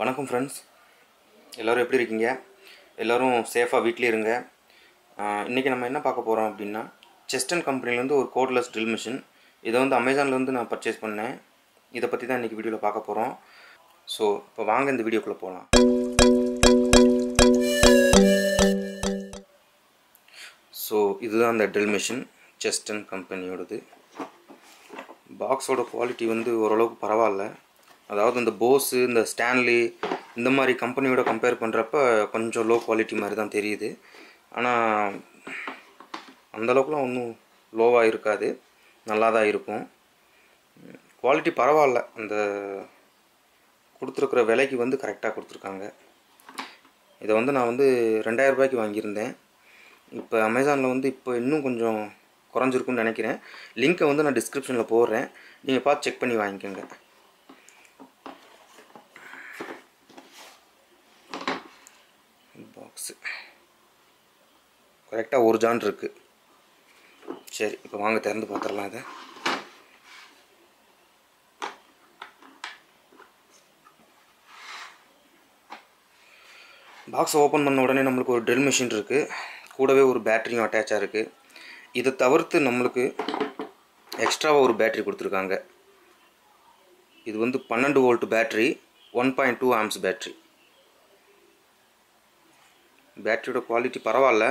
வணக்கம் ஃப்ரெண்ட்ஸ் எல்லோரும் எப்படி இருக்கீங்க? எல்லோரும் சேஃபாக வீட்லேயே இருங்க. இன்றைக்கி நம்ம என்ன பார்க்க போகிறோம் அப்படின்னா செஸ்டன் கம்பெனிலேருந்து ஒரு கோட்லெஸ் ட்ரில் மிஷின் இதை வந்து அமேசான்லேருந்து நான் பர்ச்சேஸ் பண்ணேன். இதை பற்றி தான் இன்றைக்கி வீடியோவில் பார்க்க போகிறோம் ஸோ இப்போ வாங்க இந்த வீடியோக்குள்ளே போகலாம் ஸோ இதுதான் அந்த ட்ரில் மிஷின் செஸ்டன் கம்பெனியோடது பாக்ஸோட குவாலிட்டி வந்து ஓரளவுக்கு பரவாயில்ல. அதாவது இந்த போஸு இந்த ஸ்டான்லி இந்த மாதிரி கம்பெனியோட கம்பேர் பண்ணுறப்ப கொஞ்சம் லோ குவாலிட்டி மாதிரி தான் தெரியுது. ஆனால் அந்தளவுக்குலாம் ஒன்றும் லோவாக இருக்காது. நல்லா தான் இருக்கும். குவாலிட்டி பரவாயில்ல. அந்த கொடுத்துருக்குற விலைக்கு வந்து கரெக்டாக கொடுத்துருக்காங்க. இதை வந்து நான் வந்து ரெண்டாயிரம் ரூபாய்க்கு வாங்கியிருந்தேன். இப்போ அமேசானில் வந்து இப்போ இன்னும் கொஞ்சம் குறைஞ்சிருக்குன்னு நினைக்கிறேன். லிங்க்கை வந்து நான் டிஸ்கிரிப்ஷனில் போடுறேன். நீங்கள் பார்த்து செக் பண்ணி வாங்கிக்கோங்க பாக்ஸு கரெக்டாக ஒரு ஜான் இருக்குது சரி இப்போ வாங்க திறந்து பார்த்துடலாம் இதை. பாக்ஸ் ஓப்பன் பண்ண உடனே நம்மளுக்கு ஒரு ட்ரில் மிஷின் இருக்குது கூடவே ஒரு பேட்டரியும் அட்டாச்சாக இருக்குது இதை தவிர்த்து நம்மளுக்கு எக்ஸ்ட்ராவாக ஒரு பேட்டரி கொடுத்துருக்காங்க. இது வந்து பன்னெண்டு volt battery one point two amps battery பேட்டரியோட quality பரவாயில்ல.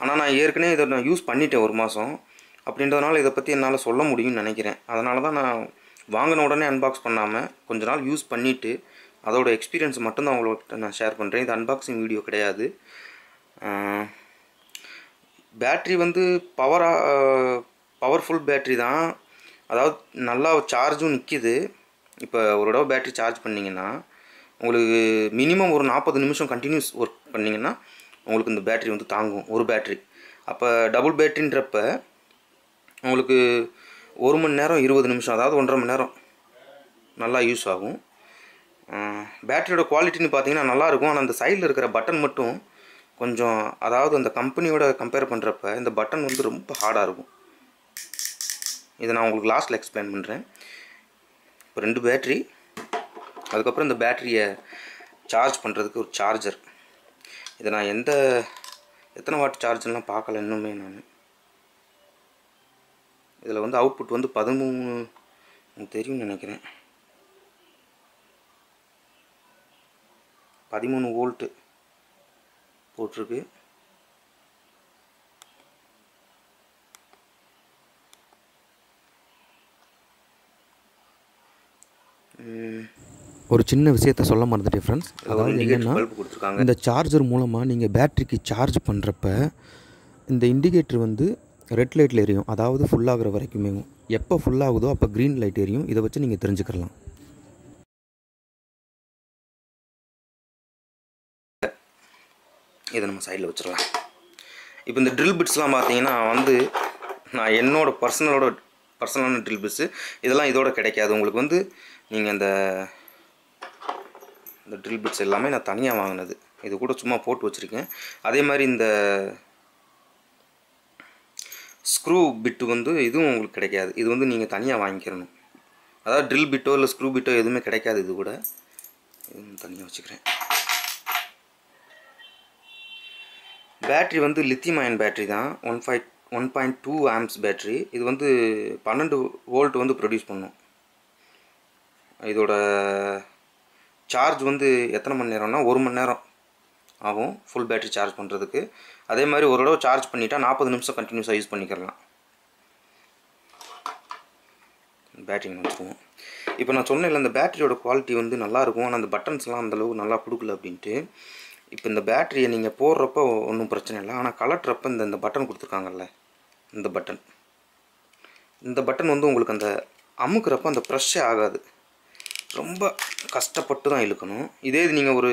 ஆனால் நான் ஏற்கனவே இதை நான் யூஸ் பண்ணிட்டேன் ஒரு மாதம் அப்படின்றதுனால இதை பற்றி என்னால் சொல்ல முடியும்னு நினைக்கிறேன். அதனால தான் நான் வாங்கின உடனே அன்பாக்ஸ் பண்ணாமல் கொஞ்ச நாள் யூஸ் பண்ணிவிட்டு அதோட எக்ஸ்பீரியன்ஸ் மட்டும்தான் உங்கள்கிட்ட நான் ஷேர் பண்ணுறேன் இது அன்பாக்சிங் வீடியோ கிடையாது. பேட்ரி வந்து பவராக பவர்ஃபுல் பேட்ரி தான். அதாவது நல்லா சார்ஜும் நிற்கிது இப்போ ஒரு தடவை பேட்ரி சார்ஜ் பண்ணிங்கன்னா உங்களுக்கு மினிமம் ஒரு நாற்பது நிமிஷம் கண்டினியூஸ் ஒர்க் பண்ணிங்கன்னா உங்களுக்கு இந்த பேட்ரி வந்து தாங்கும் ஒரு பேட்ரி அப்போ டபுள் பேட்ரின்றப்ப உங்களுக்கு ஒரு மணி நேரம் இருபது நிமிஷம் அதாவது ஒன்றரை மணி நேரம் நல்லா யூஸ் ஆகும். பேட்டரியோட குவாலிட்டின்னு பார்த்தீங்கன்னா நல்லாயிருக்கும் ஆனால் அந்த சைடில் இருக்கிற பட்டன் மட்டும் கொஞ்சம் அதாவது அந்த கம்பெனியோட கம்பேர் பண்ணுறப்ப இந்த பட்டன் வந்து ரொம்ப ஹார்டாக இருக்கும். இதை நான் உங்களுக்கு லாஸ்ட்டில் எக்ஸ்பிளைன் பண்ணுறேன் இப்போ ரெண்டு பேட்ரி அதுக்கப்புறம் இந்த பேட்டரியை சார்ஜ் பண்ணுறதுக்கு ஒரு சார்ஜர் இதை நான் எந்த எத்தனை வாட் சார்ஜர்லாம் பார்க்கல இன்னுமே நான். இதில் வந்து அவுட்புட் வந்து பதிமூணு தெரியும்னு நினைக்கிறேன். பதிமூணு வோல்ட்டு போட்டிருக்கு. ஒரு சின்ன விஷயத்த சொல்ல மறந்துட்டேன் ஃப்ரெண்ட்ஸ் அதாவது என்னென்னா இந்த சார்ஜர் மூலமாக நீங்கள் பேட்டரிக்கு சார்ஜ் பண்ணுறப்ப இந்த இண்டிகேட்டர் வந்து ரெட் லைட்டில் எரியும். அதாவது ஃபுல்லாகிற வரைக்குமே எப்போ ஃபுல்லாகுதோ அப்போ க்ரீன் லைட் எரியும். இதை வச்சு நீங்கள் தெரிஞ்சுக்கலாம். இதை நம்ம சைடில் வச்சிடலாம். இப்போ இந்த ட்ரில் பிட்ஸ்லாம் பார்த்தீங்கன்னா வந்து நான் என்னோட பர்சனலோட பர்சனலான ட்ரில் பிட்ஸு இதெல்லாம் இதோட கிடைக்காது. உங்களுக்கு வந்து நீங்கள் இந்த இந்த ட்ரில் பிட்ஸ் எல்லாமே நான் தனியாக வாங்கினது. இது கூட சும்மா போட்டு வச்சுருக்கேன். அதே மாதிரி இந்த ஸ்க்ரூ பிட்டு வந்து இதுவும் உங்களுக்கு கிடைக்காது. இது வந்து நீங்கள் தனியாக வாங்கிக்கிறணும் அதாவது ட்ரில் பிட்டோ இல்லை ஸ்க்ரூ பிட்டோ எதுவுமே கிடைக்காது இது கூட. இதுவும் தனியாக வச்சுக்கிறேன். பேட்ரி வந்து லித்தியம் அயன் பேட்ரி தான். One five one point two amps battery இது வந்து பன்னெண்டு வோல்ட் வந்து ப்ரொடியூஸ் பண்ணும். இதோட சார்ஜ் வந்து எத்தனை மணி நேரம்னா ஒரு மணி நேரம் ஆகும் ஃபுல் பேட்ரி சார்ஜ் பண்ணுறதுக்கு அதே மாதிரி ஒரு தடவை சார்ஜ் பண்ணிட்டா நாற்பது நிமிஷம் கண்டினியூஸாக யூஸ் பண்ணிக்கிறலாம் பேட்டரி வச்சுருவோம் இப்போ நான் சொன்னேன்ல இந்த பேட்டரியோட குவாலிட்டி வந்து நல்லாயிருக்கும் ஆனால் அந்த பட்டன்ஸ்லாம் அந்தளவுக்கு நல்லா கொடுக்கல அப்படின்ட்டு. இப்போ இந்த பேட்டரியை நீங்கள் போடுறப்போ ஒன்றும் பிரச்சனை இல்லை. ஆனால் கலட்டுறப்ப இந்த இந்த பட்டன் கொடுத்துருக்காங்கல்ல இந்த பட்டன் இந்த பட்டன் வந்து உங்களுக்கு அந்த அமுக்கிறப்ப அந்த ப்ரெஷ்ஷே ஆகாது. ரொம்ப கஷ்டப்பட்டு தான் இழுக்கணும். இதே இது நீங்கள் ஒரு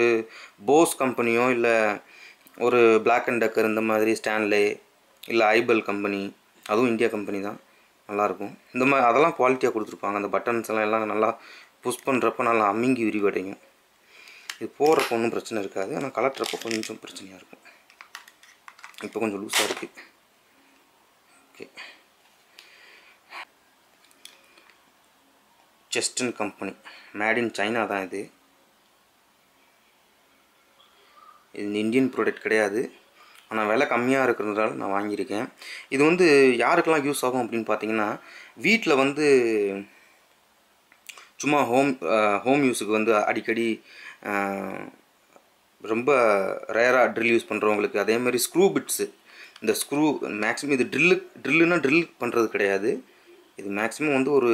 போஸ் கம்பெனியோ இல்லை ஒரு பிளாக் அண்ட் டக்கர் இந்த மாதிரி ஸ்டான்லே இல்லை ஐபல் கம்பெனி அதுவும் இந்தியா கம்பெனி தான். நல்லாயிருக்கும் இந்த மாதிரி அதெல்லாம் குவாலிட்டியாக கொடுத்துருப்பாங்க. அந்த பட்டன்ஸ் எல்லாம் எல்லாம் நல்லா புஷ் பண்ணுறப்ப நல்லா அமுங்கி விரிவடையும். இது போடுறப்ப ஒன்றும் பிரச்சனை இருக்காது. ஆனால் கலட்டுறப்ப கொஞ்சம் பிரச்சனையாக இருக்கும். இப்போ கொஞ்சம் லூஸாக இருக்குது okay Cheston company made in China தான் இது. இது இந்தியன் ப்ராடக்ட் கிடையாது. ஆனால் விலை கம்மியாக இருக்கிறதுனால நான் வாங்கியிருக்கேன். இது வந்து யாருக்கெல்லாம் யூஸ் ஆகும் அப்படின்னு பார்த்தீங்கன்னா வீட்டில் வந்து சும்மா ஹோம் ஹோம் யூஸுக்கு வந்து அடிக்கடி ரொம்ப ரேராக ட்ரில் யூஸ் பண்ணுறவங்களுக்கு அதே மாதிரி ஸ்க்ரூ பிட்ஸு இந்த ஸ்க்ரூ மேக்ஸிமம் இது ட்ரில்லு ட்ரில்லுனால் ட்ரில் பண்ணுறது கிடையாது. இது மேக்ஸிமம் வந்து ஒரு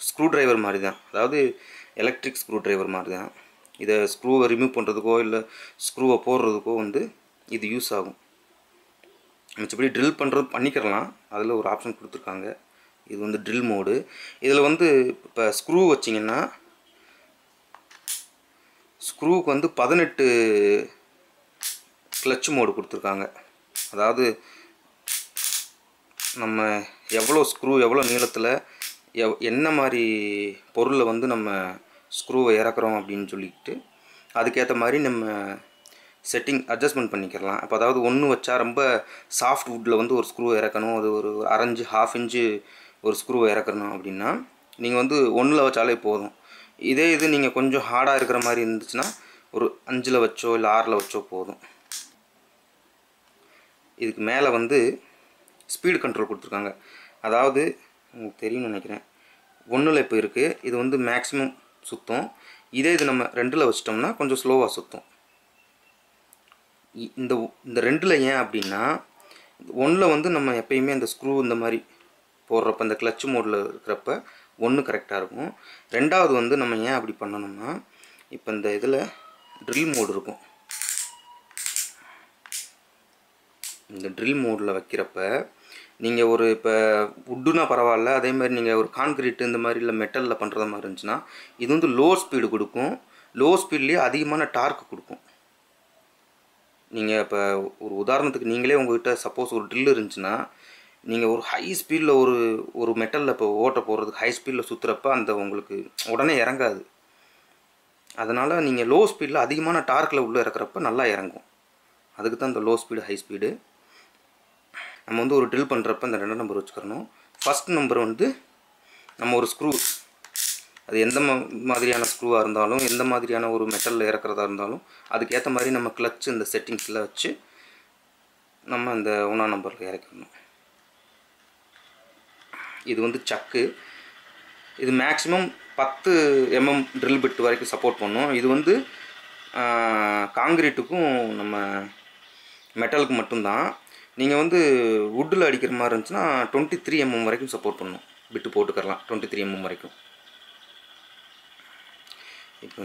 ஸ்க்ரூ டிரைவர் மாதிரி தான் அதாவது எலக்ட்ரிக் ஸ்க்ரூ டிரைவர் மாதிரி தான் இதை ஸ்க்ரூவை ரிமூவ் பண்ணுறதுக்கோ இல்லை ஸ்க்ரூவை போடுறதுக்கோ வந்து இது யூஸ் ஆகும். மிச்சப்படி ட்ரில் பண்ணுறது பண்ணிக்கிறலாம். அதில் ஒரு ஆப்ஷன் கொடுத்துருக்காங்க. இது வந்து ட்ரில் மோடு இதில் வந்து இப்போ ஸ்க்ரூ வச்சிங்கன்னா ஸ்க்ரூவுக்கு வந்து பதினெட்டு கிளச் மோடு கொடுத்துருக்காங்க. அதாவது நம்ம எவ்வளோ ஸ்க்ரூ எவ்வளோ நீளத்தில் எவ் என்ன மாதிரி பொருளை வந்து நம்ம ஸ்க்ரூவை இறக்குறோம் அப்படின்னு சொல்லிட்டு அதுக்கேற்ற மாதிரி நம்ம செட்டிங் அட்ஜஸ்ட்மெண்ட் பண்ணிக்கிறலாம் அப்போ அதாவது ஒன்று வச்சா ரொம்ப சாஃப்ட் வுட்டில் வந்து ஒரு ஸ்க்ரூ இறக்கணும் அது ஒரு அரைஞ்சு ஹாஃப் இன்ச்சு ஒரு ஸ்க்ரூவை இறக்கணும் அப்படின்னா நீங்கள் வந்து ஒன்றில் வச்சாலே போதும். இதே இது நீங்கள் கொஞ்சம் ஹார்டாக இருக்கிற மாதிரி இருந்துச்சுன்னா ஒரு அஞ்சில் வச்சோ இல்லை ஆறில் வச்சோ போதும். இதுக்கு மேலே வந்து ஸ்பீடு கண்ட்ரோல் கொடுத்துருக்காங்க. அதாவது உங்களுக்கு தெரியும்னு நினைக்கிறேன். ஒன்றில் இப்போ இருக்குது இது வந்து மேக்ஸிமம் சுத்தம். இதே இது நம்ம ரெண்டில் வச்சிட்டோம்னா கொஞ்சம் ஸ்லோவாக சுத்தம். இ- இந்த இந்த ரெண்டில் ஏன் அப்படின்னா ஒன்றில் வந்து நம்ம எப்பயுமே அந்த ஸ்க்ரூ இந்த மாதிரி போடுறப்ப இந்த கிளச் மோடில் இருக்கிறப்ப ஒன்று கரெக்டாக இருக்கும். ரெண்டாவது வந்து நம்ம ஏன் அப்படி பண்ணணும்னா இப்போ இந்த இதில் ட்ரில் மோடு இருக்கும். இந்த ட்ரில் மோடில் வைக்கிறப்ப நீங்கள் ஒரு இப்போ உட்டுனா பரவாயில்ல அதே மாதிரி நீங்கள் ஒரு கான்கிரீட் இந்த மாதிரி இல்லை மெட்டலில் பண்ணுற மாதிரி இருந்துச்சுன்னா இது வந்து லோ ஸ்பீடு கொடுக்கும். லோ ஸ்பீட்லேயே அதிகமான டார்க் கொடுக்கும். நீங்கள் இப்போ ஒரு உதாரணத்துக்கு நீங்களே உங்ககிட்ட சப்போஸ் ஒரு ட்ரில் இருந்துச்சுன்னா நீங்கள் ஒரு ஹை ஸ்பீடில் ஒரு ஒரு மெட்டலில் இப்போ ஓட்ட போகிறதுக்கு ஹை ஸ்பீடில் சுற்றுறப்ப அந்த உங்களுக்கு உடனே இறங்காது. அதனால் நீங்கள் லோ ஸ்பீடில் அதிகமான டார்க்கில் உள்ளே இறக்குறப்ப நல்லா இறங்கும். அதுக்கு தான் இந்த லோ ஸ்பீடு ஹை ஸ்பீடு நம்ம வந்து ஒரு ட்ரில் பண்ணுறப்ப இந்த ரெண்டாம் நம்பர் வச்சுக்கிறணும். ஃபஸ்ட் நம்பர் வந்து நம்ம ஒரு ஸ்க்ரூ அது எந்த ம- மாதிரியான ஸ்க்ரூவாக இருந்தாலும் எந்த மாதிரியான ஒரு மெட்டலில் இறக்குறதா இருந்தாலும் அதுக்கேற்ற மாதிரி நம்ம கிளச்சு இந்த செட்டிங்ஸில் வச்சு நம்ம இந்த ஒன்றாம் நம்பரில் இறக்கணும் இது வந்து சக்கு இது மேக்ஸிமம் பத்து எம்எம் ட்ரில் பிட் வரைக்கும் சப்போர்ட் பண்ணும். இது வந்து காங்கிரீட்டுக்கும் நம்ம மெட்டலுக்கு மட்டும்தான். நீங்கள் வந்து வுட்டில் அடிக்கிற மாதிரி இருந்துச்சுன்னா டுவெண்ட்டி த்ரீ எம்எம் வரைக்கும் சப்போர்ட் பண்ணும் பிட்டு போட்டுக்கரலாம் டுவெண்ட்டி த்ரீ எம்எம் வரைக்கும். இப்போ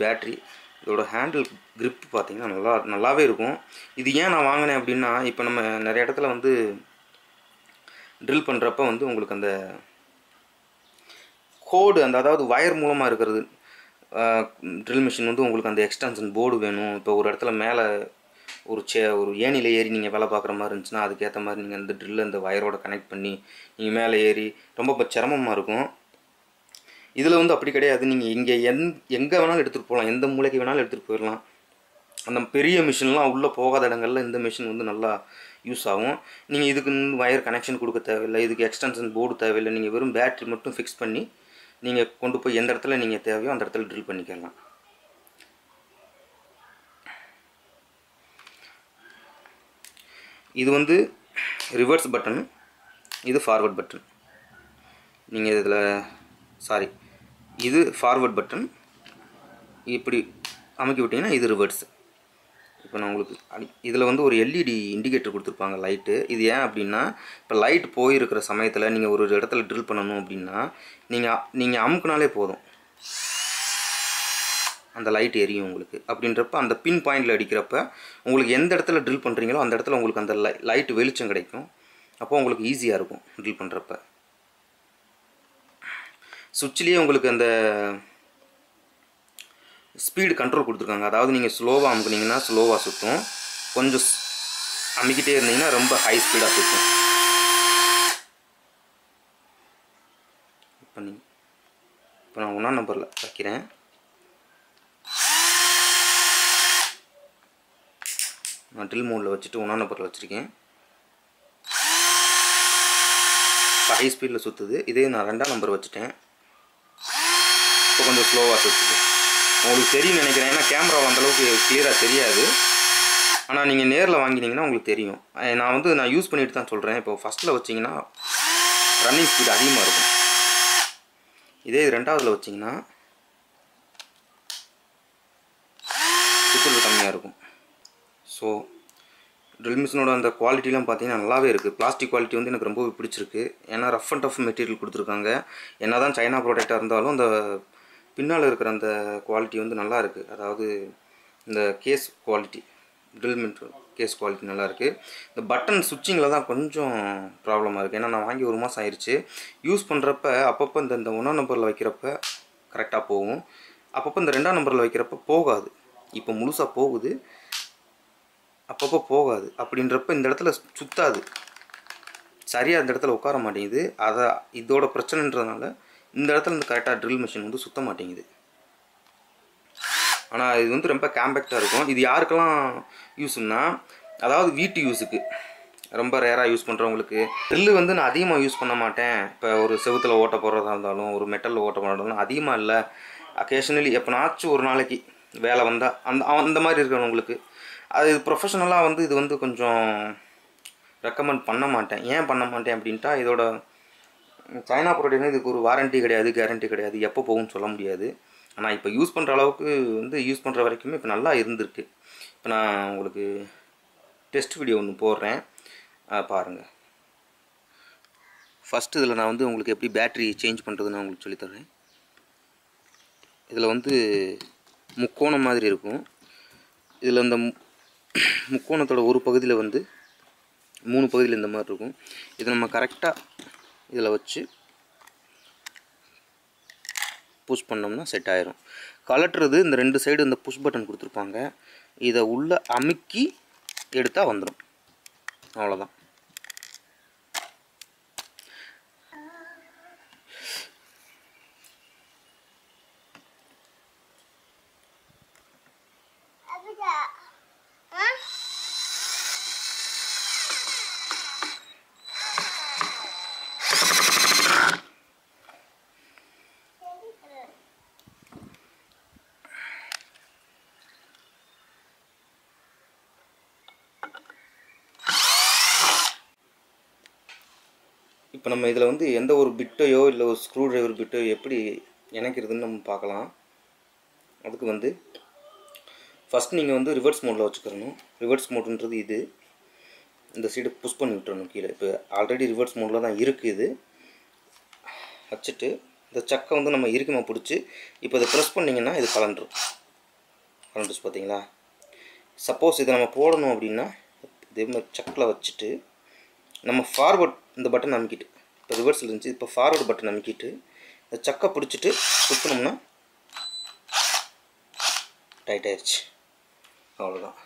பேட்ரி இதோட ஹேண்டில் grip பார்த்தீங்கன்னா நல்லா நல்லாவே இருக்கும். இது ஏன் நான் வாங்கினேன் அப்படின்னா இப்போ நம்ம நிறைய இடத்துல வந்து ட்ரில் பண்ணுறப்ப வந்து உங்களுக்கு அந்த கோடு அந்த அதாவது வயர் மூலமாக இருக்கிறது ட்ரில் மிஷின் வந்து உங்களுக்கு அந்த எக்ஸ்டென்ஷன் போர்டு வேணும். இப்போ ஒரு இடத்துல மேலே ஒரு சே ஒரு ஏணியில் ஏறி நீங்கள் வேலை பார்க்குற மாதிரி இருந்துச்சுன்னா அதுக்கேற்ற மாதிரி நீங்கள் அந்த ட்ரில்லை அந்த வயரோட கனெக்ட் பண்ணி நீங்கள் மேலே ஏறி ரொம்ப சிரமமாக இருக்கும். இதில் வந்து அப்படி கிடையாது. நீங்கள் இங்கே எந் எங்கே வேணாலும் எடுத்துகிட்டு போகலாம் எந்த மூலைக்கு வேணாலும் எடுத்துகிட்டு போயிடலாம் அந்த பெரிய மிஷின்லாம் உள்ளே போகாத இடங்களில் இந்த மிஷின் வந்து நல்லா யூஸ் ஆகும். நீங்கள் இதுக்கு வயர் கனெக்ஷன் கொடுக்க தேவையில்லை. இதுக்கு எக்ஸ்டென்ஷன் போர்டு தேவையில்லை. நீங்கள் வெறும் பேட்ரி மட்டும் ஃபிக்ஸ் பண்ணி நீங்கள் கொண்டு போய் எந்த இடத்துல நீங்கள் தேவையோ அந்த இடத்துல ட்ரில் பண்ணிக்கலாம். இது வந்து ரிவர்ஸ் பட்டன் இது ஃபார்வர்ட் பட்டன் நீங்கள் இதில் சாரி இது ஃபார்வர்ட் பட்டன் இப்படி அமைக்கி விட்டிங்கன்னா இது ரிவர்ஸ் இப்போ நான் உங்களுக்கு இதில் வந்து ஒரு எல்இடி இண்டிகேட்டர் கொடுத்துருப்பாங்க லைட்டு இது ஏன் அப்படின்னா இப்போ லைட் போயிருக்கிற சமயத்தில் நீங்கள் ஒரு இடத்துல ட்ரில் பண்ணணும் அப்படின்னா நீங்கள் நீங்கள் அமுக்குனாலே போதும். அந்த லைட் எரியும் உங்களுக்கு. அப்படின்றப்ப அந்த பின் பாயிண்டில் அடிக்கிறப்ப உங்களுக்கு எந்த இடத்துல ட்ரில் பண்ணுறீங்களோ அந்த இடத்துல உங்களுக்கு அந்த லை லைட் வெளிச்சம் கிடைக்கும். அப்போ உங்களுக்கு ஈஸியாக இருக்கும் ட்ரில் பண்ணுறப்ப சுவிட்ச்லேயே உங்களுக்கு அந்த ஸ்பீடு கண்ட்ரோல் கொடுத்துருக்காங்க. அதாவது நீங்கள் ஸ்லோவாக அமுக்குனீங்கன்னா ஸ்லோவாக சுற்றும் கொஞ்சம் அமுக்கிட்டே இருந்தீங்கன்னா ரொம்ப ஹை ஸ்பீடாக சுற்றும் இப்போ நீங்கள் இப்போ நான் ஒன்றாம் நம்பரில் வைக்கிறேன். நான் ட்ரில் மோடில் வச்சுட்டு ஒன்றாம் நம்பரில் வச்சுருக்கேன். இப்போ ஹை ஸ்பீடில் சுற்றுது இதே நான் ரெண்டாம் நம்பர் வச்சுட்டேன். இப்போ கொஞ்சம் ஸ்லோவாக சுற்றுது உங்களுக்கு தெரியும் நினைக்கிறேன். ஏன்னா கேமராவில் அந்தளவுக்கு கிளியராக தெரியாது. ஆனால் நீங்கள் நேரில் வாங்கினீங்கன்னா உங்களுக்கு தெரியும். நான் வந்து நான் யூஸ் பண்ணிட்டு தான் சொல்கிறேன் இப்போ ஃபஸ்ட்டில் வச்சிங்கன்னா ரன்னிங் ஸ்பீட் அதிகமாக இருக்கும். இதே ரெண்டாவதில் வச்சிங்கன்னா சுற்றுறது கம்மியாக இருக்கும். ஸோ ட்ரில் மிஷினோட அந்த குவாலிட்டிலாம் பார்த்தீங்கன்னா நல்லாவே இருக்குது பிளாஸ்டிக் குவாலிட்டி வந்து எனக்கு ரொம்பவே பிடிச்சிருக்கு. ஏன்னா ரஃப் அண்ட் டஃப் மெட்டீரியல் கொடுத்துருக்காங்க. என்ன தான் சைனா ப்ராடக்டாக இருந்தாலும் அந்த பின்னால் இருக்கிற அந்த குவாலிட்டி வந்து நல்லா இருக்குது அதாவது இந்த கேஸ் குவாலிட்டி ட்ரில் மின்ட் கேஸ் குவாலிட்டி நல்லா இருக்குது இந்த பட்டன் சுவிட்சிங்கில் தான் கொஞ்சம் ப்ராப்ளமாக இருக்குது ஏன்னா நான் வாங்கி ஒரு மாதம் ஆயிடுச்சு யூஸ் பண்ணுறப்ப அப்பப்போ இந்த இந்த ஒன்றாம் நம்பரில் வைக்கிறப்ப கரெக்டாக போகும். அப்பப்போ இந்த ரெண்டாம் நம்பரில் வைக்கிறப்ப போகாது. இப்போ முழுசாக போகுது. அப்பப்போ போகாது. அப்படின்றப்ப இந்த இடத்துல சுத்தாது. சரியாக இந்த இடத்துல உட்கார மாட்டேங்குது. அதை இதோட பிரச்சனைன்றதுனால இந்த இடத்துல இந்த கரெக்டாக ட்ரில் மிஷின் வந்து சுத்த மாட்டேங்குது. ஆனால் இது வந்து ரொம்ப காம்பேக்டாக இருக்கும். இது யாருக்கெல்லாம் யூஸ்னா அதாவது வீட்டு யூஸுக்கு ரொம்ப ரேராக யூஸ் பண்ணுறவங்களுக்கு ட்ரில்லு வந்து நான் அதிகமாக யூஸ் பண்ண மாட்டேன். இப்போ ஒரு செவுத்தில் ஓட்ட போடுறதா இருந்தாலும் ஒரு மெட்டலில் ஓட்ட போடுறதாலும் அதிகமாக இல்லை. அக்கேஷனலி எப்போனாச்சும் ஒரு நாளைக்கு வேலை வந்தால் அந்த அந்த மாதிரி இருக்கிறவங்களுக்கு அது ப்ரொஃபஷனலாக வந்து இது வந்து கொஞ்சம் ரெக்கமெண்ட் பண்ண மாட்டேன். ஏன் பண்ண மாட்டேன் அப்படின்ட்டா இதோட சைனா ப்ராடக்ட்னா இதுக்கு ஒரு வாரண்ட்டி கிடையாது கேரண்டி கிடையாது. எப்போ போகும்னு சொல்ல முடியாது. ஆனால் இப்போ யூஸ் பண்ணுற அளவுக்கு வந்து யூஸ் பண்ணுற வரைக்குமே இப்போ நல்லா இருந்திருக்கு. இப்போ நான் உங்களுக்கு டெஸ்ட் வீடியோ ஒன்று போடுறேன். பாருங்கள் ஃபஸ்ட்டு இதில் நான் வந்து உங்களுக்கு எப்படி பேட்ரி சேஞ்ச் பண்ணுறதுன்னு நான் உங்களுக்கு சொல்லித்தரேன் இதில் வந்து முக்கோணம் மாதிரி இருக்கும். இதில் இந்த மு- முக்கோணத்தோட ஒரு பகுதியில் வந்து மூணு பகுதியில் இந்த மாதிரி இருக்கும். இதை நம்ம கரெக்டாக இதில் வச்சு புஷ் பண்ணோம்னா செட் ஆயிரும். கலட்டுறது இந்த ரெண்டு சைடு இந்த புஷ் பட்டன் கொடுத்துருப்பாங்க. இதை உள்ளே அமுக்கி எடுத்தால் வந்துடும் அவ்வளோதான் இப்போ நம்ம இதில் வந்து எந்த ஒரு பிட்டையோ இல்லை ஒரு ஸ்க்ரூ டிரைவர் பிட்டையோ எப்படி இணைக்கிறதுன்னு நம்ம பார்க்கலாம். அதுக்கு வந்து ஃபஸ்ட் நீங்கள் வந்து ரிவர்ஸ் மோடில் வச்சுக்கிறணும் ரிவர்ஸ் மோடுன்றது இது. இந்த சைடு புஷ் பண்ணி விட்டுறணும் கீழே. இப்போ ஆல்ரெடி ரிவர்ஸ் மோடில் தான் இருக்குது இது. வச்சுட்டு இந்த சக்கை வந்து நம்ம இறுக்கமாக பிடிச்சி இப்போ இதை ப்ரெஸ் பண்ணிங்கன்னா இது கலண்டுரும் கலண்டுச்சு பார்த்தீங்களா சப்போஸ் இதை நம்ம போடணும் அப்படின்னா இதே மாதிரி சக்கில் வச்சுட்டு நம்ம ஃபார்வர்ட் இந்த பட்டன் அமைக்கிட்டு ரிவர்ஸில் இருந்துச்சு. இப்போ ஃபார்வர்டு பட்டன் அமைக்கிட்டு இந்த சக்கை பிடிச்சிட்டு சுற்றினோம்னா டைட் ஆயிடுச்சு அவ்வளோதான்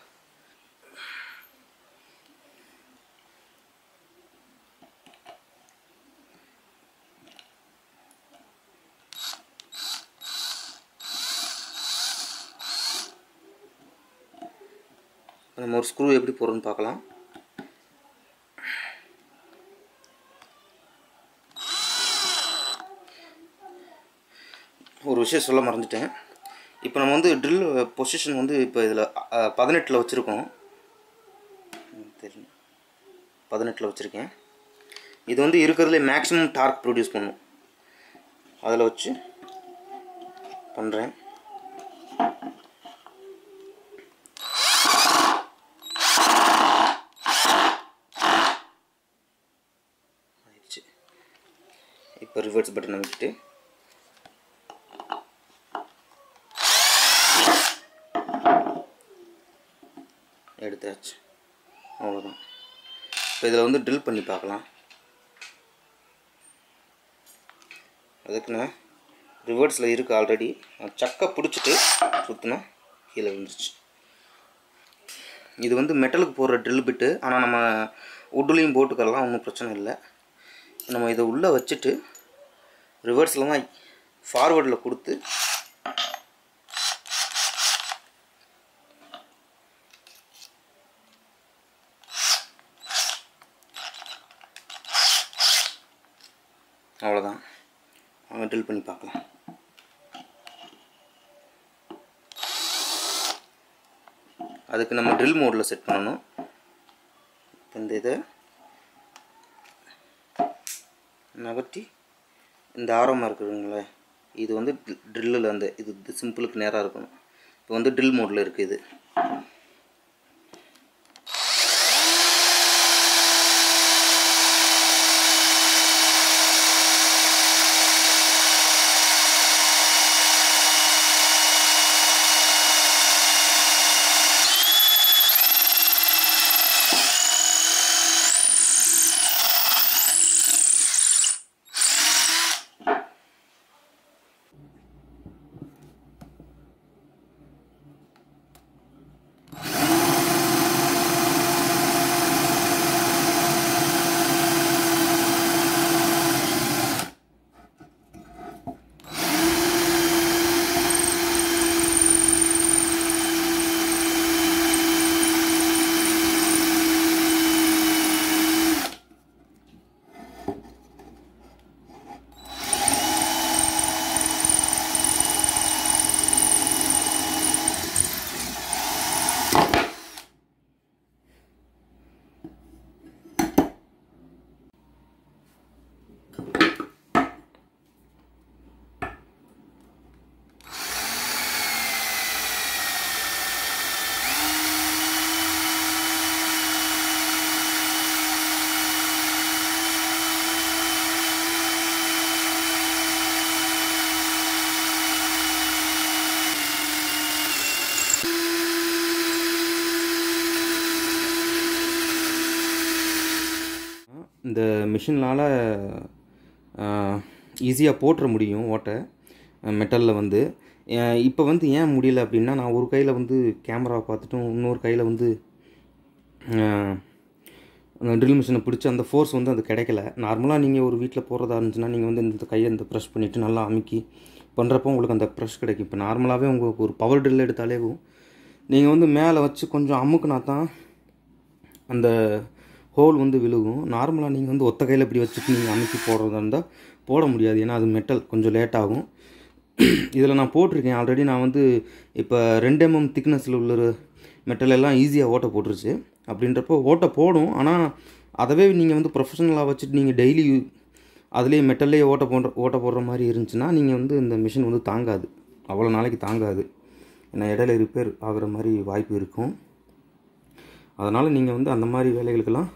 நம்ம ஒரு ஸ்க்ரூ எப்படி போடுறோன்னு பார்க்கலாம். ஒரு விஷயம் சொல்ல மறந்துட்டேன். இப்போ நம்ம வந்து ட்ரில் பொசிஷன் வந்து இப்போ இதில் பதினெட்டில் வச்சுருக்கோம். தெரியும் பதினெட்டில் வச்சுருக்கேன். இது வந்து இருக்கிறதுல மேக்ஸிமம் டார்க் ப்ரொடியூஸ் பண்ணும். அதில் வச்சு பண்ணுறேன் ஆயிடுச்சு. இப்போ ரிவர்ஸ் பட்டன் அமைக்கிட்டு எடுத்தாச்சு அவ்வளோதான் இப்போ இதில் வந்து ட்ரில் பண்ணி பார்க்கலாம். அதுக்குன்னா ரிவர்ஸில் இருக்குது ஆல்ரெடி நான் சக்கை பிடிச்சிட்டு சுற்றினா கீழே விழுந்துருச்சு. இது வந்து மெட்டலுக்கு போடுற ட்ரில் பிட்டு ஆனால் நம்ம உட்லேயும் போட்டுக்கலாம் ஒன்றும் பிரச்சனை இல்லை. நம்ம இதை உள்ளே வச்சுட்டு ரிவர்ஸில் தான் ஃபார்வேர்டில் கொடுத்து ட்ரில் பண்ணி பார்க்கலாம். அதுக்கு நம்ம ட்ரில் மோடில் செட் பண்ணணும். இந்த இதை நகர்த்தி இந்த ஆரமாக இருக்குதுங்களே இது வந்து ட்ரில்லில் அந்த இது சிம்பிளுக்கு நேராக இருக்கணும். இப்போ வந்து ட்ரில் மோடில் இருக்குது இது. மிஷினால் ஈஸியாக போட்டுற முடியும் ஓட்டை மெட்டலில் வந்து. இப்போ வந்து ஏன் முடியல அப்படின்னா நான் ஒரு கையில் வந்து கேமராவை பார்த்துட்டும் இன்னொரு கையில் வந்து ட்ரில் மிஷினை பிடிச்சி அந்த ஃபோர்ஸ் வந்து அது கிடைக்கல. நார்மலாக நீங்கள் ஒரு வீட்டில் போடுறதா இருந்துச்சுன்னா நீங்கள் வந்து இந்த கையை இந்த ப்ரெஷ் பண்ணிவிட்டு நல்லா அமுக்கி பண்ணுறப்போ உங்களுக்கு அந்த ப்ரெஷ் கிடைக்கும். இப்போ நார்மலாகவே உங்களுக்கு ஒரு பவர் ட்ரில் எடுத்தாலேவும் நீங்கள் வந்து மேலே வச்சு கொஞ்சம் அமுக்குனா தான் அந்த ஹோல் வந்து விழுகும். நார்மலாக நீங்கள் வந்து ஒத்த கையில் இப்படி வச்சுட்டு நீங்கள் அமுக்கி போடுறதா இருந்தால் போட முடியாது. ஏன்னா அது மெட்டல் கொஞ்சம் லேட் ஆகும். இதில் நான் போட்டிருக்கேன். ஆல்ரெடி நான் வந்து இப்போ ரெண்டு எம்எம் திக்னஸில் உள்ள மெட்டல் எல்லாம் ஈஸியாக ஓட்ட போட்டுருச்சு. அப்படின்றப்போ ஓட்ட போடும். ஆனால் அதவே நீங்கள் வந்து ப்ரொஃபஷனலாக வச்சுட்டு நீங்கள் டெய்லி அதுலேயே மெட்டல்லே ஓட்ட போடுற ஓட்ட போடுற மாதிரி இருந்துச்சுன்னா நீங்கள் வந்து இந்த மிஷின் வந்து தாங்காது. அவ்வளோ நாளைக்கு தாங்காது. ஏன்னா இடையில ரிப்பேர் ஆகிற மாதிரி வாய்ப்பு இருக்கும். அதனால் நீங்கள் வந்து அந்த மாதிரி வேலைகளுக்கெல்லாம்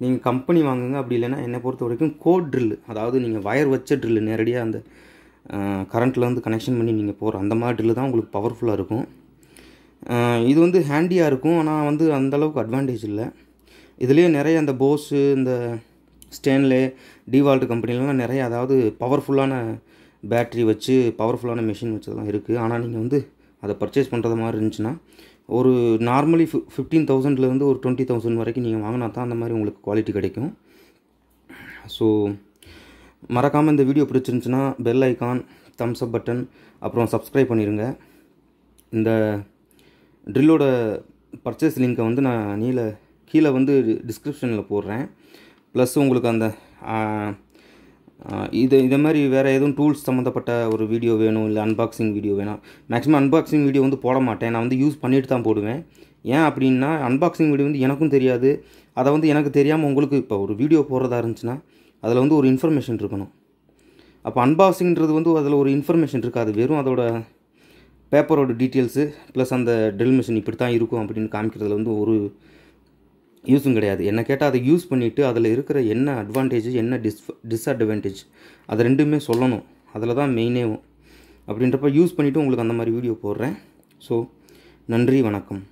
நீங்கள் கம்பெனி வாங்குங்க அப்படி இல்லைன்னா என்னை பொறுத்த வரைக்கும் கோட் ட்ரில்லு அதாவது நீங்கள் வயர் வச்ச ட்ரில்லு நேரடியாக அந்த கரண்ட்டில் வந்து கனெக்ஷன் பண்ணி நீங்கள் போகிற அந்த மாதிரி ட்ரில்லு தான் உங்களுக்கு பவர்ஃபுல்லாக இருக்கும். இது வந்து ஹேண்டியாக இருக்கும் ஆனால் வந்து அந்தளவுக்கு அட்வான்டேஜ் இல்லை. இதுலேயே நிறைய அந்த போஸு இந்த ஸ்டேன்லே டிவால்ட் கம்பெனிலலாம் நிறைய அதாவது பவர்ஃபுல்லான பேட்ரி வச்சு பவர்ஃபுல்லான மிஷின் வச்சதெல்லாம் இருக்குது ஆனால் நீங்கள் வந்து அதை பர்ச்சேஸ் பண்ணுறது மாதிரி இருந்துச்சுன்னா ஒரு நார்மலி ஃபி ஃபிஃப்டீன் தௌசண்ட்லேருந்து ஒரு டுவெண்ட்டி தௌசண்ட் வரைக்கும் நீங்கள் வாங்கினா தான் அந்த மாதிரி உங்களுக்கு குவாலிட்டி கிடைக்கும். ஸோ மறக்காமல் இந்த வீடியோ பிடிச்சிருந்துச்சுன்னா bell icon thumbs up button அப்புறம் சப்ஸ்கிரைப் பண்ணிடுங்க இந்த ட்ரில்லோட பர்ச்சேஸ் லிங்க்கை வந்து நான் நீல கீழே வந்து டிஸ்கிரிப்ஷனில் போடுறேன். ப்ளஸ் உங்களுக்கு அந்த இது இதை மாதிரி வேறு எதுவும் டூல்ஸ் சம்மந்தப்பட்ட ஒரு வீடியோ வேணும் இல்லை அன்பாக்சிங் வீடியோ வேணும். மேக்ஸிமம் அன்பாக்சிங் வீடியோ வந்து போட மாட்டேன். நான் வந்து யூஸ் பண்ணிட்டு தான் போடுவேன். ஏன் அப்படின்னா அன்பாக்சிங் வீடியோ வந்து எனக்கும் தெரியாது. அதை வந்து எனக்கு தெரியாமல் உங்களுக்கு இப்போ ஒரு வீடியோ போடுறதா இருந்துச்சுன்னா அதில் வந்து ஒரு இன்ஃபர்மேஷன் இருக்கணும். அப்போ அன்பாக்சிங்கிறது வந்து அதில் ஒரு இன்ஃபர்மேஷன் இருக்காது. வெறும் அதோட பேப்பரோட டீட்டெயில்ஸு ப்ளஸ் அந்த ட்ரில் மிஷின் இப்படி தான் இருக்கும் அப்படின்னு காமிக்கிறதுல வந்து ஒரு யூஸும் கிடையாது. என்ன கேட்டால் அதை யூஸ் பண்ணிவிட்டு அதில் இருக்கிற என்ன அட்வான்டேஜ் என்ன டிஸ் டிஸ்அட்வான்டேஜ் அது ரெண்டுமே சொல்லணும். அதில் தான் மெயினேவும் அப்படின்றப்ப யூஸ் பண்ணிவிட்டு உங்களுக்கு அந்த மாதிரி வீடியோ போடுறேன். ஸோ நன்றி வணக்கம்.